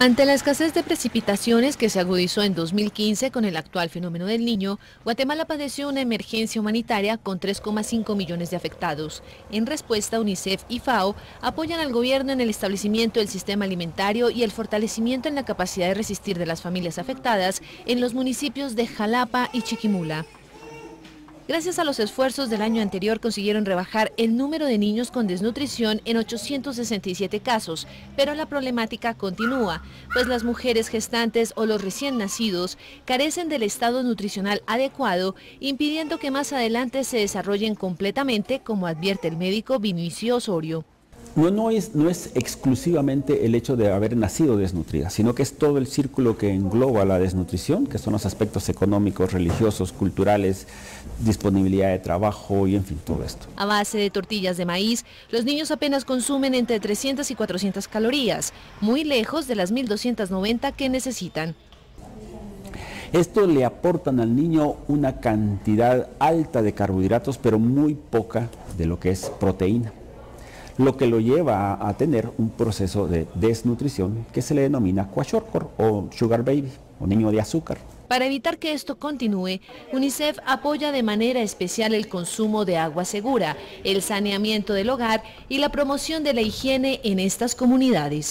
Ante la escasez de precipitaciones que se agudizó en 2015 con el actual fenómeno del niño, Guatemala padeció una emergencia humanitaria con 3,5 millones de afectados. En respuesta, UNICEF y FAO apoyan al gobierno en el establecimiento del sistema alimentario y el fortalecimiento en la capacidad de resistir de las familias afectadas en los municipios de Jalapa y Chiquimula. Gracias a los esfuerzos del año anterior consiguieron rebajar el número de niños con desnutrición en 867 casos, pero la problemática continúa, pues las mujeres gestantes o los recién nacidos carecen del estado nutricional adecuado, impidiendo que más adelante se desarrollen completamente, como advierte el médico Vinicio Osorio. No, no, es, no es exclusivamente el hecho de haber nacido desnutrida, sino que es todo el círculo que engloba la desnutrición, que son los aspectos económicos, religiosos, culturales, disponibilidad de trabajo y en fin, todo esto. A base de tortillas de maíz, los niños apenas consumen entre 300 y 400 calorías, muy lejos de las 1290 que necesitan. Esto le aportan al niño una cantidad alta de carbohidratos, pero muy poca de lo que es proteína lo que lo lleva a, tener un proceso de desnutrición que se le denomina kwashiorkor o sugar baby o niño de azúcar. Para evitar que esto continúe, UNICEF apoya de manera especial el consumo de agua segura, el saneamiento del hogar y la promoción de la higiene en estas comunidades.